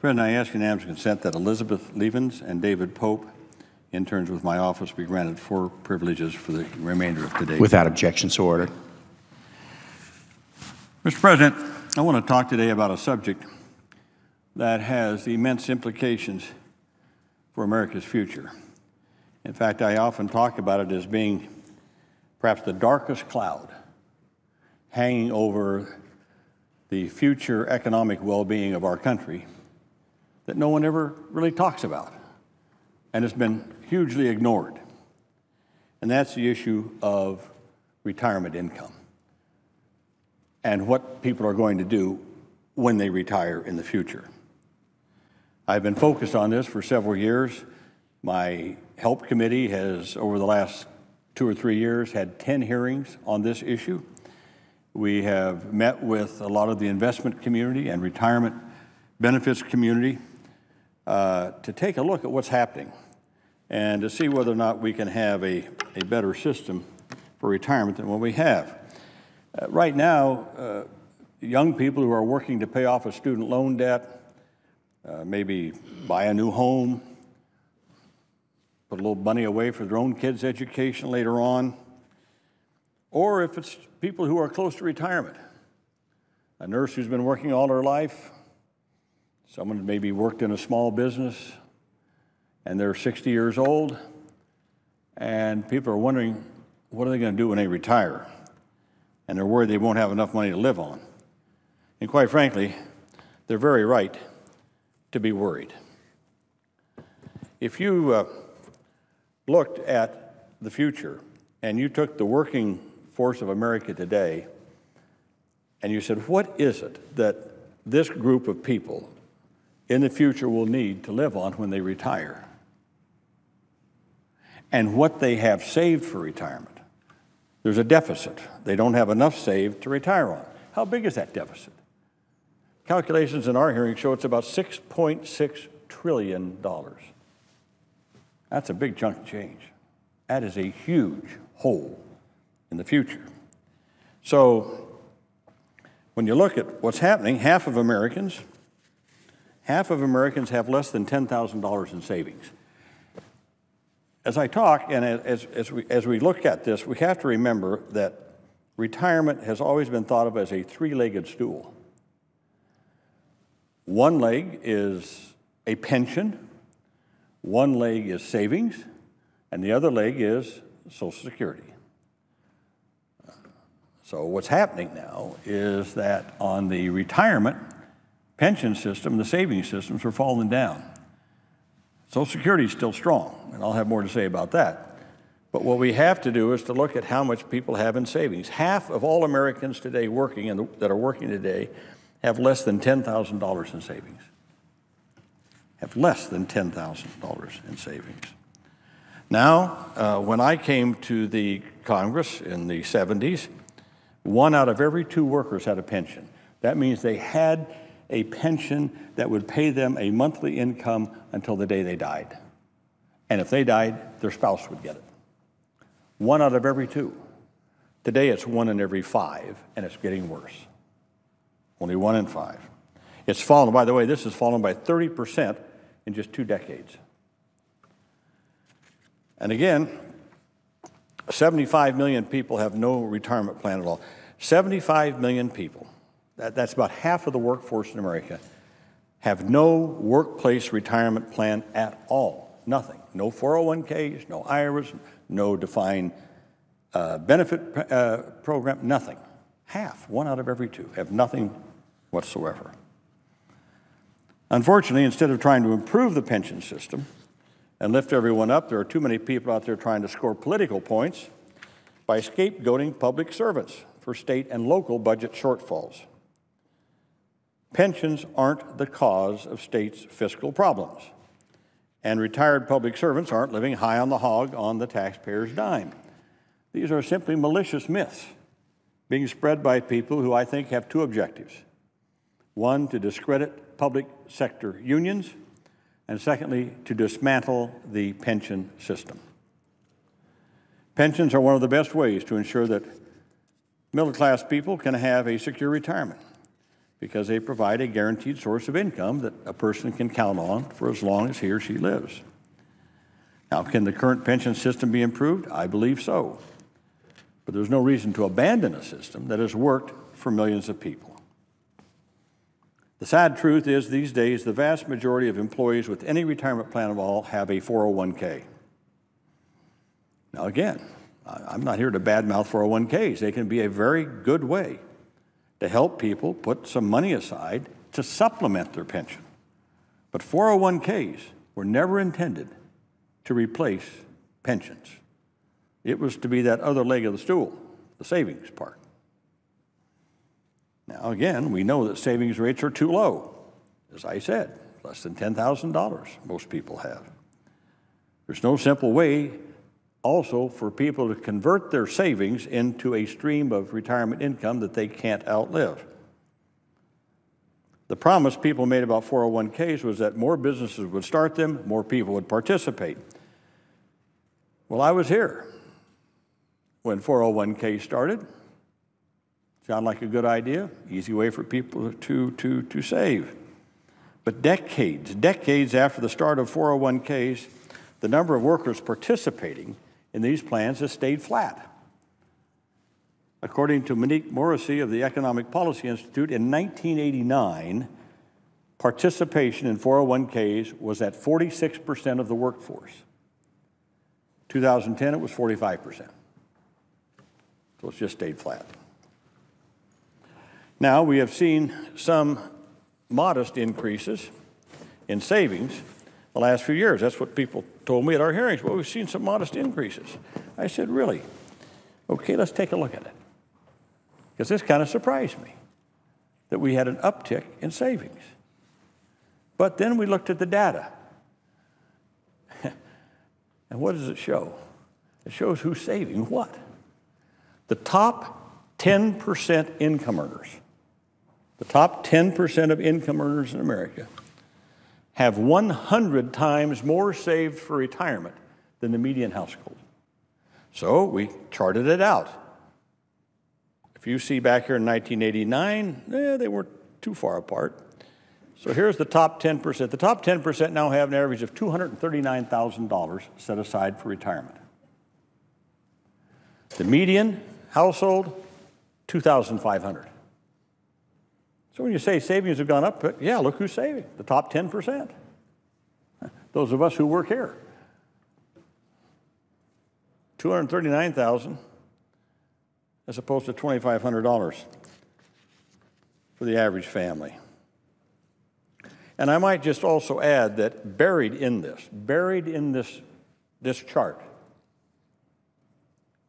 President, I ask unanimous consent that Elizabeth Levens and David Pope, interns with my office, be granted floor privileges for the remainder of today. Without objection, so ordered. Mr. President, I want to talk today about a subject that has immense implications for America's future. In fact, I often talk about it as being perhaps the darkest cloud hanging over the future economic well being of our country that no one ever really talks about and has been hugely ignored. And that's the issue of retirement income and what people are going to do when they retire in the future. I've been focused on this for several years. My help committee has, over the last two or three years, had 10 hearings on this issue. We have met with a lot of the investment community and retirement benefits community uh, to take a look at what's happening and to see whether or not we can have a, a better system for retirement than what we have. Uh, right now, uh, young people who are working to pay off a student loan debt, uh, maybe buy a new home, put a little money away for their own kids' education later on, or if it's people who are close to retirement. A nurse who's been working all her life, someone maybe worked in a small business, and they're 60 years old, and people are wondering what are they going to do when they retire? And they're worried they won't have enough money to live on. And quite frankly, they're very right to be worried. If you uh, looked at the future and you took the working force of America today and you said, what is it that this group of people in the future will need to live on when they retire? And what they have saved for retirement. There's a deficit. They don't have enough saved to retire on. How big is that deficit? Calculations in our hearing show it's about $6.6 trillion. That's a big chunk of change. That is a huge hole in the future. So when you look at what's happening, half of Americans, half of Americans have less than $10,000 in savings. As I talk and as, as, we, as we look at this, we have to remember that retirement has always been thought of as a three-legged stool. One leg is a pension, one leg is savings, and the other leg is Social Security. So what's happening now is that on the retirement pension system, the savings systems are falling down. Social Security is still strong, and I'll have more to say about that. But what we have to do is to look at how much people have in savings. Half of all Americans today working and that are working today have less than $10,000 in savings. Have less than $10,000 in savings. Now, uh, when I came to the Congress in the 70s, one out of every two workers had a pension. That means they had a pension that would pay them a monthly income until the day they died. And if they died, their spouse would get it. One out of every two. Today it's one in every five, and it's getting worse. Only one in five. It's fallen, by the way, this has fallen by 30% in just two decades. And again, 75 million people have no retirement plan at all. 75 million people, that, that's about half of the workforce in America, have no workplace retirement plan at all. Nothing. No 401ks, no IRAs, no defined uh, benefit uh, program, nothing. Half, one out of every two, have nothing whatsoever. Unfortunately, instead of trying to improve the pension system, and lift everyone up. There are too many people out there trying to score political points by scapegoating public servants for state and local budget shortfalls. Pensions aren't the cause of states' fiscal problems, and retired public servants aren't living high on the hog on the taxpayer's dime. These are simply malicious myths being spread by people who I think have two objectives. One, to discredit public sector unions, and secondly, to dismantle the pension system. Pensions are one of the best ways to ensure that middle class people can have a secure retirement. Because they provide a guaranteed source of income that a person can count on for as long as he or she lives. Now, can the current pension system be improved? I believe so. But there's no reason to abandon a system that has worked for millions of people. The sad truth is, these days, the vast majority of employees with any retirement plan at all have a 401k. Now, again, I'm not here to badmouth 401ks. They can be a very good way to help people put some money aside to supplement their pension. But 401ks were never intended to replace pensions. It was to be that other leg of the stool, the savings part. Now, again, we know that savings rates are too low. As I said, less than $10,000 most people have. There's no simple way also for people to convert their savings into a stream of retirement income that they can't outlive. The promise people made about 401ks was that more businesses would start them, more people would participate. Well, I was here when 401k started. Sound like a good idea? Easy way for people to, to, to save. But decades, decades after the start of 401ks, the number of workers participating in these plans has stayed flat. According to Monique Morrissey of the Economic Policy Institute, in 1989, participation in 401ks was at 46% of the workforce. 2010, it was 45%. So it's just stayed flat. Now, we have seen some modest increases in savings the last few years. That's what people told me at our hearings. Well, we've seen some modest increases. I said, Really? Okay, let's take a look at it. Because this kind of surprised me that we had an uptick in savings. But then we looked at the data. and what does it show? It shows who's saving what. The top 10% income earners, the top 10% of income earners in America have 100 times more saved for retirement than the median household. So we charted it out. If you see back here in 1989, eh, they weren't too far apart. So here's the top 10%. The top 10% now have an average of $239,000 set aside for retirement. The median household, 2,500. So when you say savings have gone up, yeah, look who's saving, the top 10%. Those of us who work here. 239,000 as opposed to $2,500 for the average family. And I might just also add that buried in this, buried in this, this chart,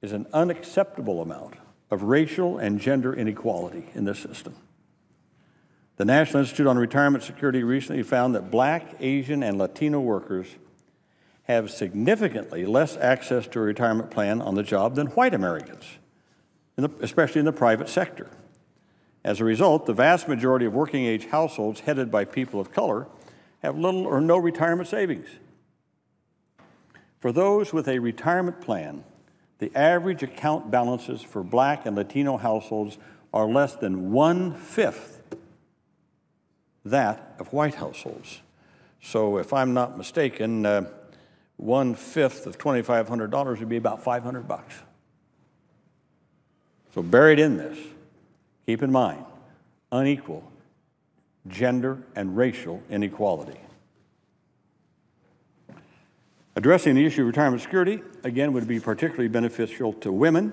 is an unacceptable amount of racial and gender inequality in this system. The National Institute on Retirement Security recently found that black, Asian, and Latino workers have significantly less access to a retirement plan on the job than white Americans, in the, especially in the private sector. As a result, the vast majority of working age households headed by people of color have little or no retirement savings. For those with a retirement plan, the average account balances for black and Latino households are less than one fifth that of white households. So if I'm not mistaken, uh, one fifth of $2,500 would be about 500 bucks. So buried in this, keep in mind, unequal gender and racial inequality. Addressing the issue of retirement security, again, would be particularly beneficial to women.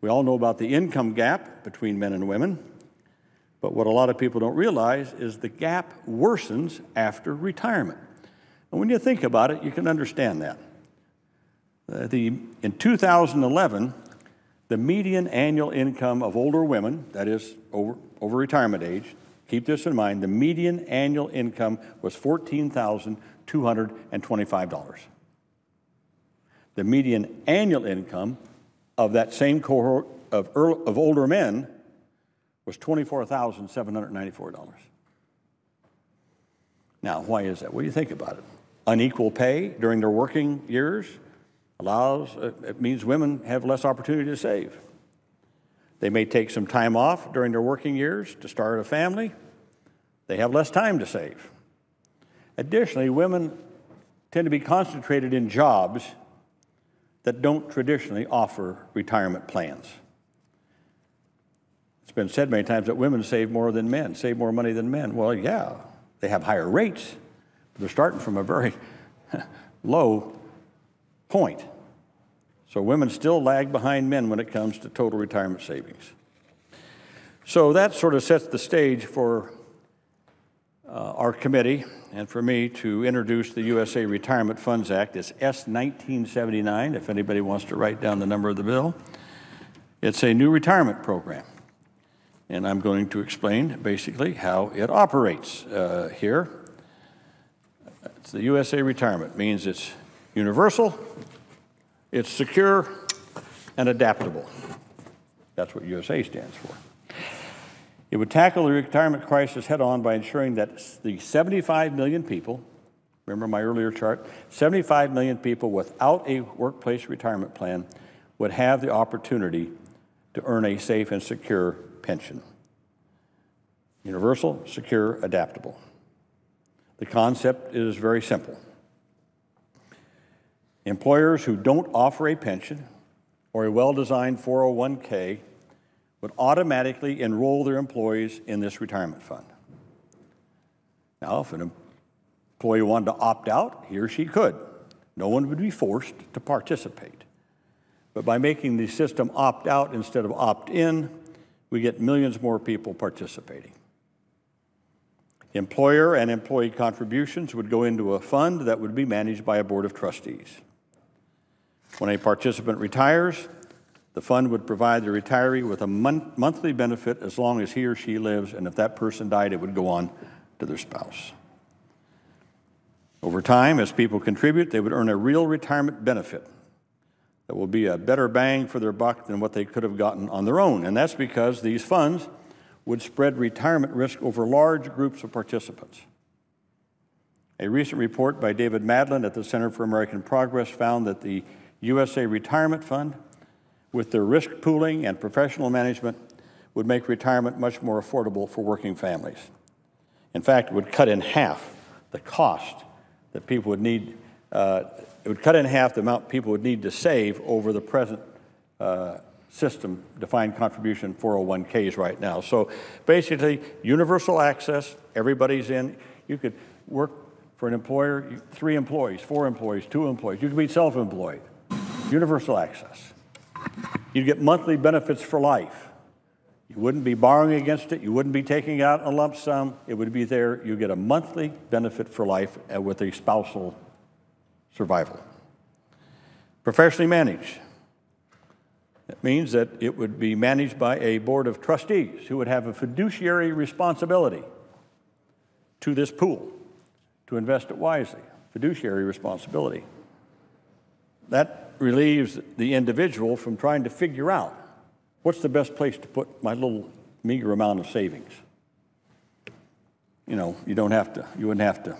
We all know about the income gap between men and women. But what a lot of people don't realize is the gap worsens after retirement. And when you think about it, you can understand that. Uh, the, in 2011, the median annual income of older women, that is over, over retirement age, keep this in mind, the median annual income was $14,225. The median annual income of that same cohort of, early, of older men was $24,794. Now, why is that? What do you think about it? Unequal pay during their working years allows, uh, it means women have less opportunity to save. They may take some time off during their working years to start a family. They have less time to save. Additionally, women tend to be concentrated in jobs that don't traditionally offer retirement plans. It's been said many times that women save more than men, save more money than men. Well, yeah, they have higher rates, but they're starting from a very low point. So women still lag behind men when it comes to total retirement savings. So that sort of sets the stage for uh, our committee and for me to introduce the USA Retirement Funds Act. It's S 1979, if anybody wants to write down the number of the bill. It's a new retirement program. And I'm going to explain basically how it operates uh, here. It's the USA Retirement means it's universal, it's secure, and adaptable. That's what USA stands for. It would tackle the retirement crisis head on by ensuring that the 75 million people, remember my earlier chart, 75 million people without a workplace retirement plan would have the opportunity to earn a safe and secure pension. Universal, secure, adaptable. The concept is very simple. Employers who don't offer a pension or a well designed 401k would automatically enroll their employees in this retirement fund. Now, if an employee wanted to opt out, he or she could. No one would be forced to participate. But by making the system opt out instead of opt in, we get millions more people participating. Employer and employee contributions would go into a fund that would be managed by a board of trustees. When a participant retires, the fund would provide the retiree with a mon monthly benefit as long as he or she lives, and if that person died, it would go on to their spouse. Over time, as people contribute, they would earn a real retirement benefit that will be a better bang for their buck than what they could have gotten on their own. And that's because these funds would spread retirement risk over large groups of participants. A recent report by David Madland at the Center for American Progress found that the USA Retirement Fund, with their risk pooling and professional management, would make retirement much more affordable for working families. In fact, it would cut in half the cost that people would need, uh, it would cut in half the amount people would need to save over the present uh, system, defined contribution 401ks right now. So basically, universal access, everybody's in. You could work for an employer, three employees, four employees, two employees. You could be self employed. Universal access. You'd get monthly benefits for life. You wouldn't be borrowing against it. You wouldn't be taking out a lump sum. It would be there. You get a monthly benefit for life uh, with a spousal survival. Professionally managed. It means that it would be managed by a board of trustees who would have a fiduciary responsibility to this pool to invest it wisely. Fiduciary responsibility. That relieves the individual from trying to figure out what's the best place to put my little meager amount of savings. You know, you don't have to, you wouldn't have to,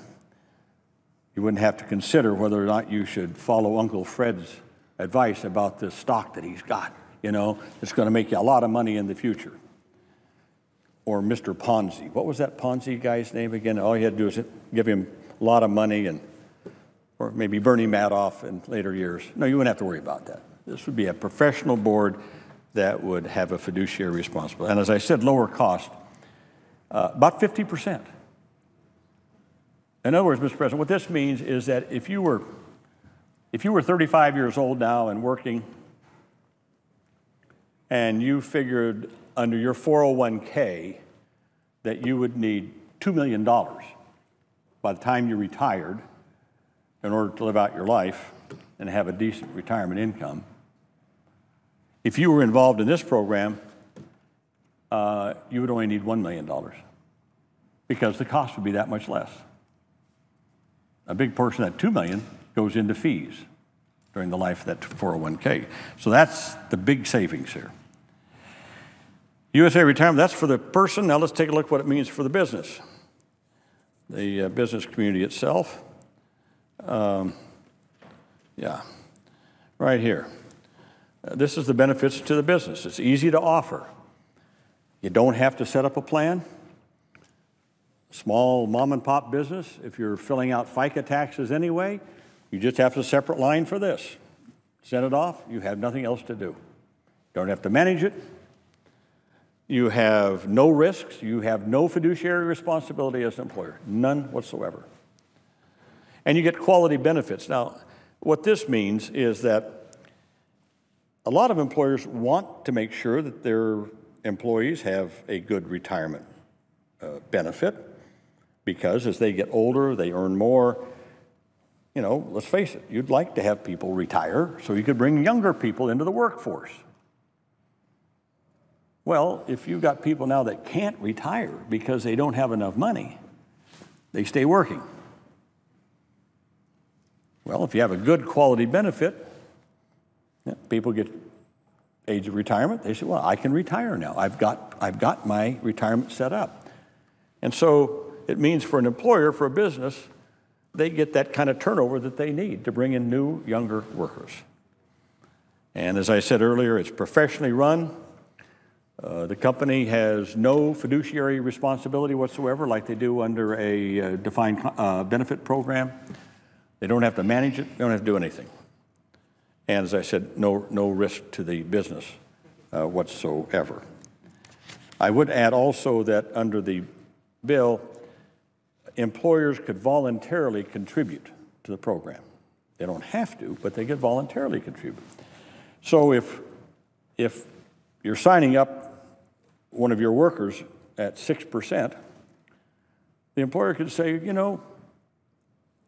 you wouldn't have to consider whether or not you should follow Uncle Fred's advice about this stock that he's got. You know, it's going to make you a lot of money in the future. Or Mr. Ponzi. What was that Ponzi guy's name again? All you had to do is give him a lot of money and, or maybe Bernie Madoff in later years. No, you wouldn't have to worry about that. This would be a professional board that would have a fiduciary responsibility. And as I said, lower cost, uh, about 50%. In other words, Mr. President, what this means is that if you were if you were 35 years old now and working, and you figured under your 401k that you would need $2 million by the time you retired in order to live out your life and have a decent retirement income, if you were involved in this program, uh, you would only need $1 million because the cost would be that much less. A big portion of that 2 million goes into fees during the life of that 401k. So that's the big savings here. USA Retirement, that's for the person. Now let's take a look what it means for the business, the uh, business community itself. Um, yeah, right here. Uh, This is the benefits to the business. It's easy to offer. You don't have to set up a plan. Small mom and pop business, if you're filling out FICA taxes anyway, you just have a separate line for this. Send it off, you have nothing else to do. Don't have to manage it. You have no risks. You have no fiduciary responsibility as an employer, none whatsoever. And you get quality benefits. Now, what this means is that a lot of employers want to make sure that their employees have a good retirement uh, benefit because as they get older, they earn more. You know, let's face it, you'd like to have people retire so you could bring younger people into the workforce. Well, if you've got people now that can't retire because they don't have enough money, they stay working. Well, if you have a good quality benefit, people get age of retirement, they say, well, I can retire now. I've got, I've got my retirement set up. And so it means for an employer, for a business, they get that kind of turnover that they need to bring in new, younger workers. And as I said earlier, it's professionally run. Uh, the company has no fiduciary responsibility whatsoever, like they do under a uh, defined uh, benefit program. They don't have to manage it, they don't have to do anything. And as I said, no, no risk to the business uh, whatsoever. I would add also that under the bill, employers could voluntarily contribute to the program. They don't have to, but they could voluntarily contribute. So if, if you're signing up one of your workers at 6%, the employer could say, you know,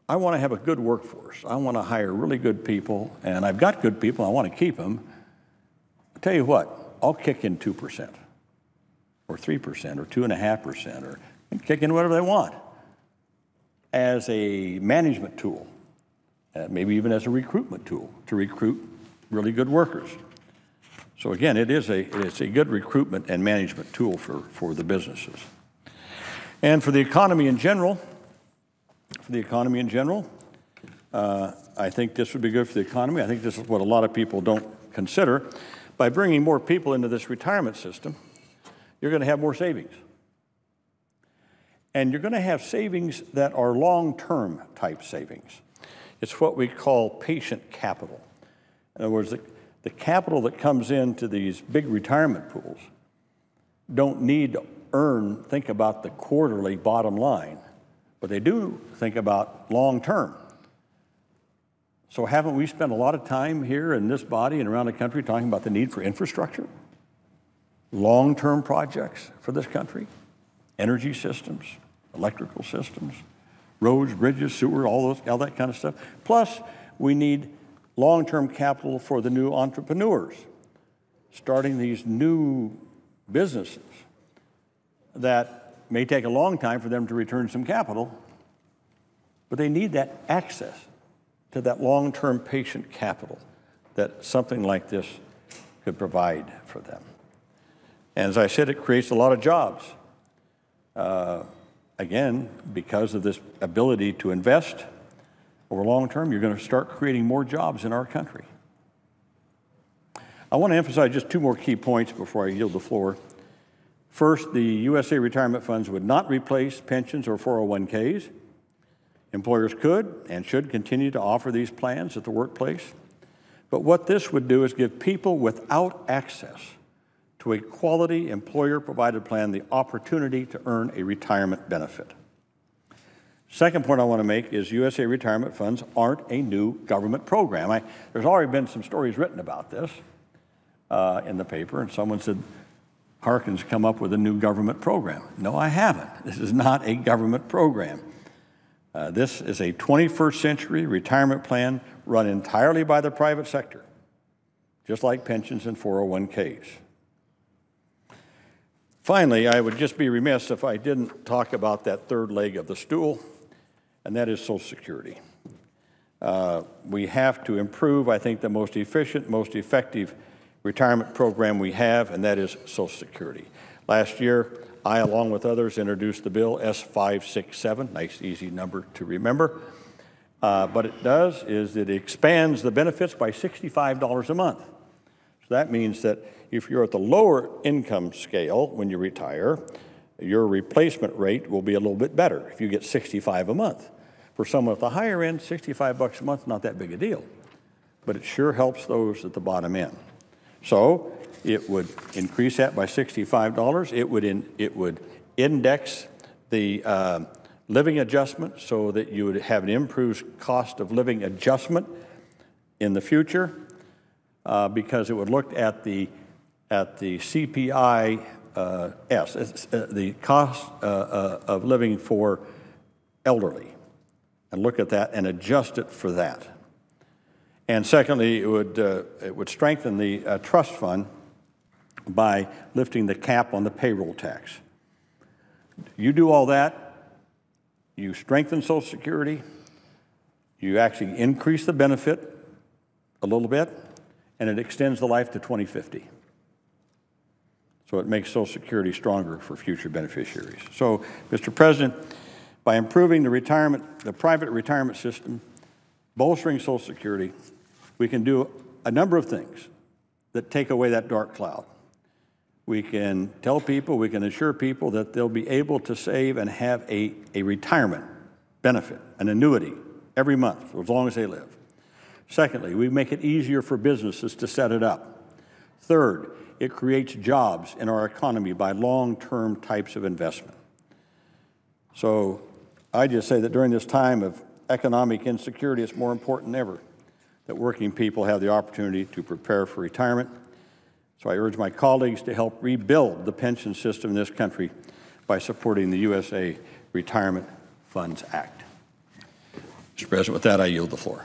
I want to have a good workforce. I want to hire really good people, and I've got good people. I want to keep them. I tell you what, I'll kick in 2% or 3% or 2.5% or kick in whatever they want as a management tool, uh, maybe even as a recruitment tool to recruit really good workers. So again, it is a, it's a good recruitment and management tool for, for the businesses. And for the economy in general, for the economy in general, uh, I think this would be good for the economy. I think this is what a lot of people don't consider. By bringing more people into this retirement system, you're going to have more savings. And you're going to have savings that are long term type savings. It's what we call patient capital. In other words, the, the capital that comes into these big retirement pools don't need to earn, think about the quarterly bottom line, but they do think about long term. So, haven't we spent a lot of time here in this body and around the country talking about the need for infrastructure? Long term projects for this country, energy systems, electrical systems, roads, bridges, sewer, all, those, all that kind of stuff. Plus, we need long term capital for the new entrepreneurs starting these new businesses that may take a long time for them to return some capital, but they need that access to that long term patient capital that something like this could provide for them. And as I said, it creates a lot of jobs. Uh, again, because of this ability to invest over long term, you're going to start creating more jobs in our country. I want to emphasize just two more key points before I yield the floor. First, the USA retirement funds would not replace pensions or 401ks. Employers could and should continue to offer these plans at the workplace. But what this would do is give people without access to a quality employer provided plan the opportunity to earn a retirement benefit. Second point I want to make is USA retirement funds aren't a new government program. I, there's already been some stories written about this uh, in the paper, and someone said, Harkin's come up with a new government program. No, I haven't. This is not a government program. Uh, this is a 21st century retirement plan run entirely by the private sector, just like pensions and 401ks. Finally, I would just be remiss if I didn't talk about that third leg of the stool, and that is Social Security. Uh, we have to improve, I think, the most efficient, most effective retirement program we have, and that is Social Security. Last year, I, along with others, introduced the bill S567, nice, easy number to remember. Uh, what it does is it expands the benefits by $65 a month So that means that if you're at the lower income scale when you retire, your replacement rate will be a little bit better if you get 65 a month. For someone at the higher end, 65 bucks a month, not that big a deal. But it sure helps those at the bottom end. So it would increase that by $65. It would, in, it would index the uh, living adjustment so that you would have an improved cost of living adjustment in the future uh, because it would look at the, at the CPI uh, S, uh, the cost uh, uh, of living for elderly, and look at that and adjust it for that. And secondly, it would, uh, it would strengthen the trust fund by lifting the cap on the payroll tax. You do all that, you strengthen Social Security, you actually increase the benefit a little bit, and it extends the life to 2050. So it makes Social Security stronger for future beneficiaries. So, Mr. President, by improving the retirement, the private retirement system, bolstering Social Security, we can do a number of things that take away that dark cloud. We can tell people, we can assure people that they'll be able to save and have a, a retirement benefit, an annuity, every month for as long as they live. Secondly, we make it easier for businesses to set it up. Third, it creates jobs in our economy by long-term types of investment. So I just say that during this time of economic insecurity, it's more important than ever that working people have the opportunity to prepare for retirement so I urge my colleagues to help rebuild the pension system in this country by supporting the USA Retirement Funds Act. Mr. President, with that, I yield the floor.